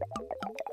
Yeah.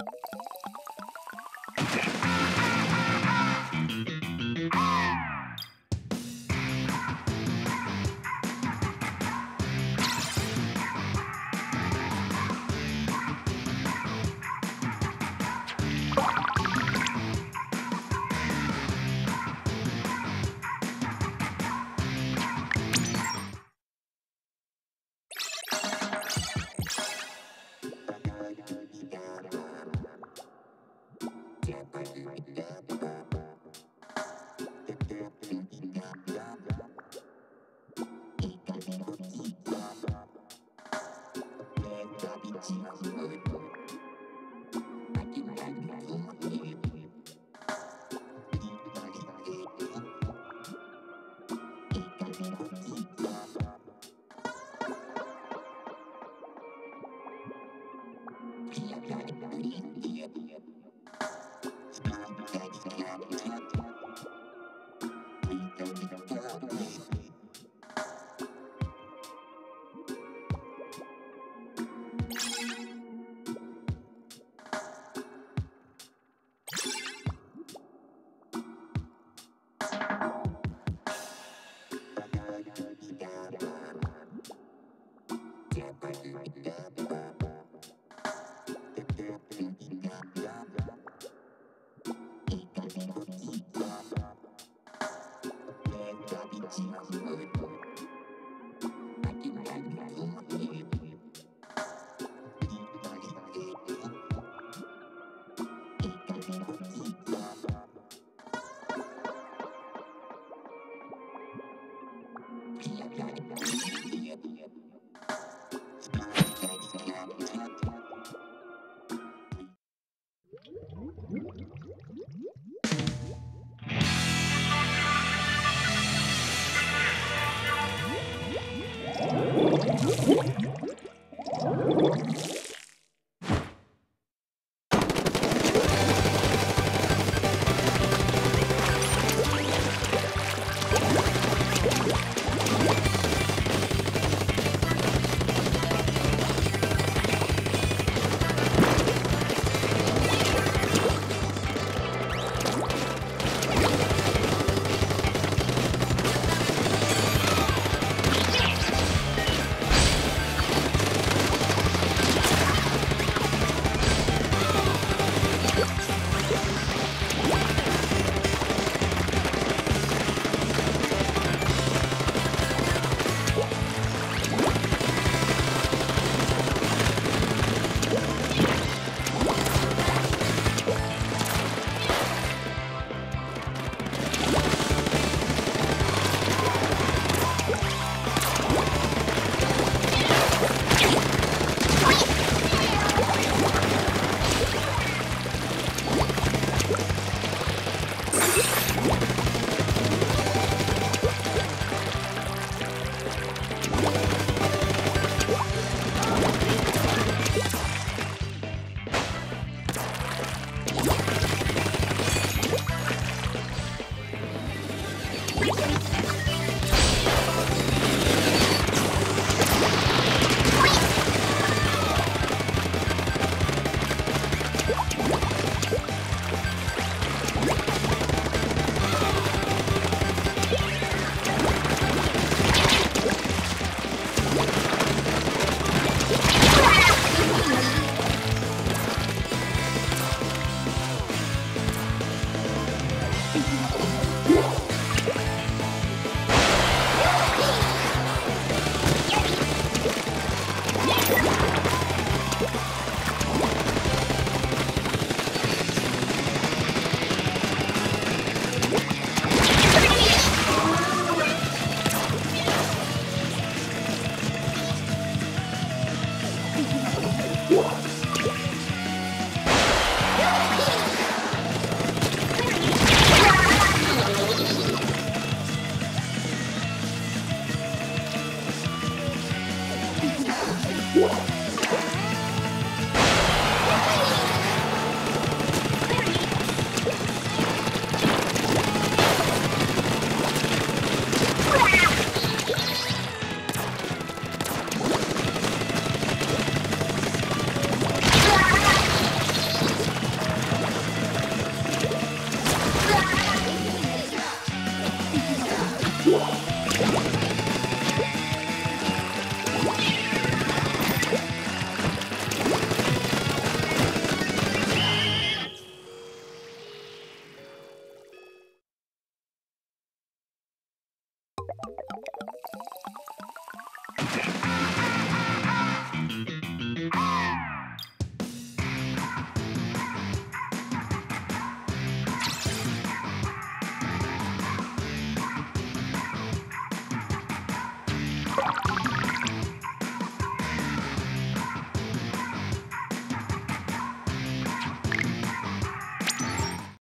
Woo!